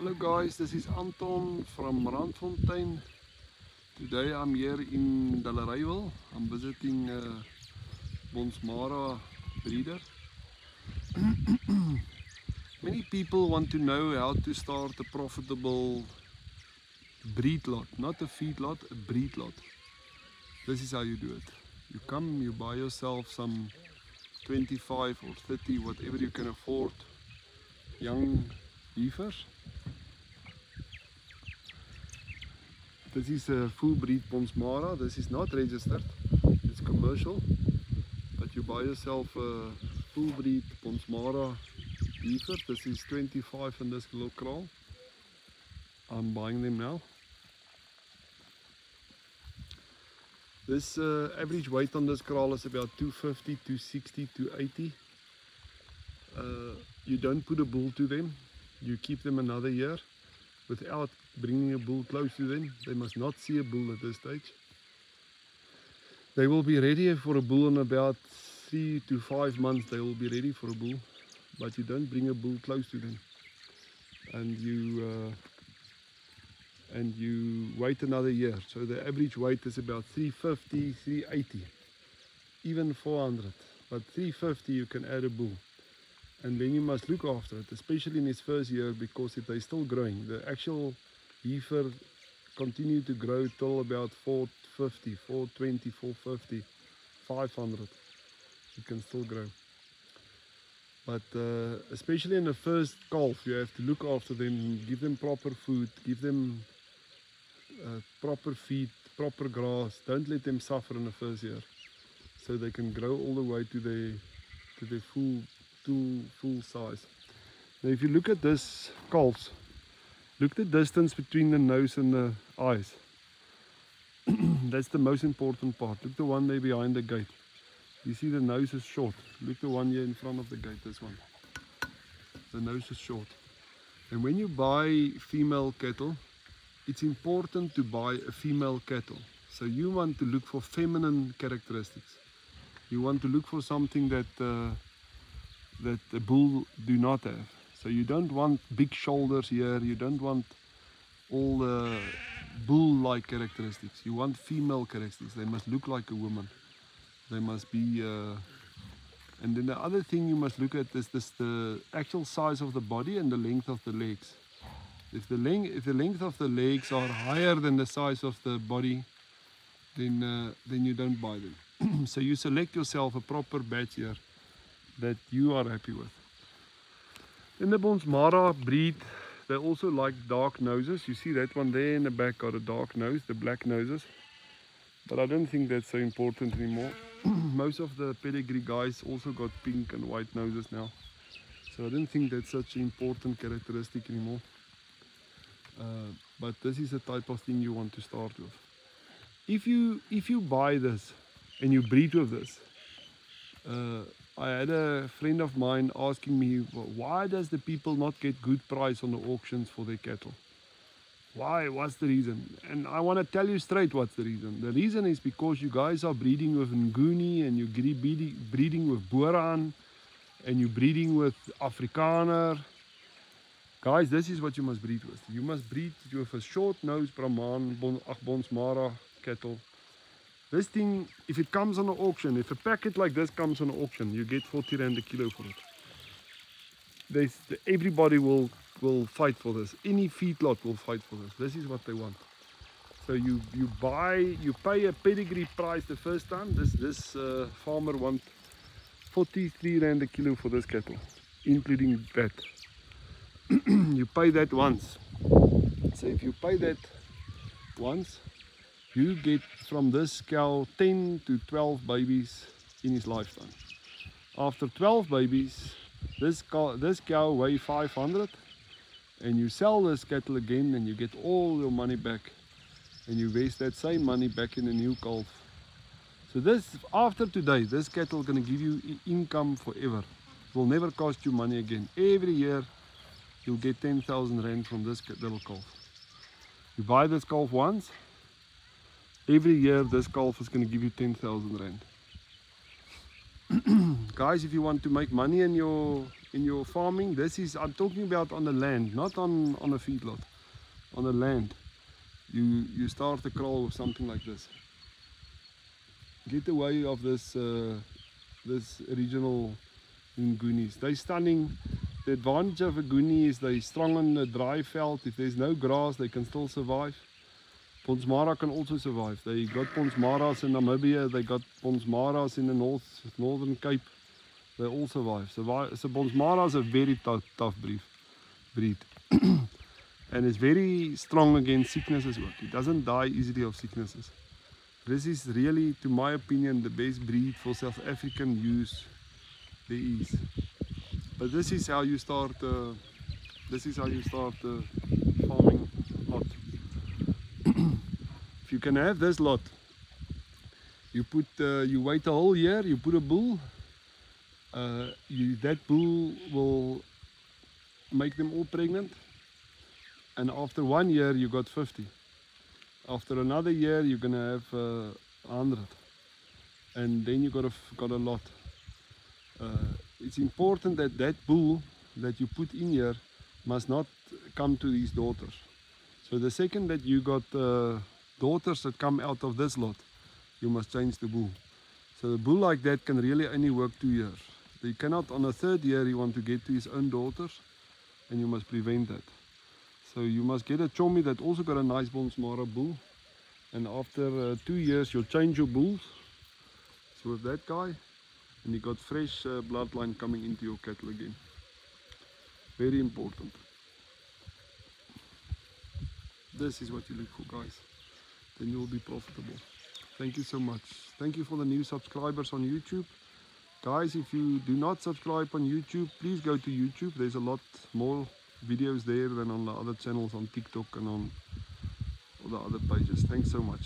Hello guys, this is Anton from Randfontein. Today I'm here in Dallarywil. I'm visiting uh, Bonsmara breeder. Many people want to know how to start a profitable breed lot, not a feed lot, a breed lot. This is how you do it. You come, you buy yourself some 25 or 30, whatever you can afford, young beavers. This is a full breed Bonsmara. This is not registered, it's commercial. But you buy yourself a full breed Bonsmara beaver. This is 25 in this little kraal. I'm buying them now. This uh, average weight on this kraal is about 250, 260, 280. Uh, you don't put a bull to them. You keep them another year without bringing a bull close to them. They must not see a bull at this stage. They will be ready for a bull in about three to five months. They will be ready for a bull, but you don't bring a bull close to them, and you uh, and you wait another year. So the average weight is about 350, 380, even 400. But 350 you can add a bull and then you must look after it, especially in its first year because it is still growing. The actual heifer continue to grow till about 450, 420, 450, 500. You can still grow. But uh, especially in the first calf, you have to look after them, give them proper food, give them uh, proper feed, proper grass. Don't let them suffer in the first year, so they can grow all the way to their to their full to full size. Now if you look at this calves, look the distance between the nose and the eyes. That's the most important part. Look the one there behind the gate. You see the nose is short. Look the one here in front of the gate, this one. The nose is short. And when you buy female cattle, it's important to buy a female cattle. So you want to look for feminine characteristics. You want to look for something that uh, that the bull do not have. So you don't want big shoulders here, you don't want all the bull-like characteristics. You want female characteristics. They must look like a woman. They must be... Uh, and then the other thing you must look at is this, the actual size of the body and the length of the legs. If the, length, if the length of the legs are higher than the size of the body, then, uh, then you don't buy them. so you select yourself a proper batch here that you are happy with. In the Bonsmara breed, they also like dark noses. You see that one there in the back got a dark nose, the black noses. But I don't think that's so important anymore. Most of the pedigree guys also got pink and white noses now. So I don't think that's such an important characteristic anymore. Uh, but this is the type of thing you want to start with. If you if you buy this and you breed with this, uh, I had a friend of mine asking me, why does the people not get good price on the auctions for their cattle? Why? What's the reason? And I want to tell you straight what's the reason. The reason is because you guys are breeding with Nguni and you're breeding with Boran and you're breeding with Afrikaner. Guys, this is what you must breed with. You must breed with a short-nosed Brahman, bon, Bonsmara cattle this thing, if it comes on an auction, if a packet like this comes on an auction, you get 40 rand a kilo for it. Everybody will will fight for this. Any feedlot will fight for this. This is what they want. So you you buy, you pay a pedigree price the first time. This this uh, farmer want 43 rand a kilo for this cattle, including that. you pay that once. So if you pay that once, you get from this cow 10 to 12 babies in his lifetime. After 12 babies, this cow, this cow weigh 500 and you sell this cattle again and you get all your money back and you waste that same money back in a new calf. So this, after today, this cattle gonna give you income forever. It will never cost you money again. Every year, you'll get 10,000 rand from this little calf. You buy this calf once, every year this calf is going to give you 10,000 rand. Guys, if you want to make money in your in your farming, this is, I'm talking about on the land, not on, on a feedlot, on the land. You, you start the kraal with something like this. Get away of this, uh, this regional Ngunis. They're stunning. The advantage of a Nguni is they're strong on the dry veld. If there's no grass, they can still survive. Ponsmara can also survive. They got Ponsmaras in Namibia, they got Ponsmaras in the north, northern Cape. They all survive. survive so Ponsmara is a very tough, tough breed. breed. and it's very strong against sickness as well. It doesn't die easily of sicknesses. This is really, to my opinion, the best breed for South African use there is. But this is how you start. Uh, this is how you start uh, farming lot. You can have this lot, you put, uh, you wait a whole year. You put a bull. Uh, you, that bull will make them all pregnant, and after one year you got 50. After another year you're gonna have uh, 100, and then you got a got a lot uh, it's important that that bull that you put in here must not come to these daughters. So the second that you got uh, daughters that come out of this lot, you must change the bull. So a bull like that can really only work two years. You cannot on the third year you want to get to his own daughters and you must prevent that. So you must get a chomi that also got a nice Bonsmara bull and after uh, two years you'll change your bulls. So with that guy and you got fresh uh, bloodline coming into your cattle again very important this is what you look for guys then you will be profitable. Thank you so much. Thank you for the new subscribers on youtube. Guys if you do not subscribe on youtube please go to youtube. There's a lot more videos there than on the other channels on tiktok and on all the other pages. Thanks so much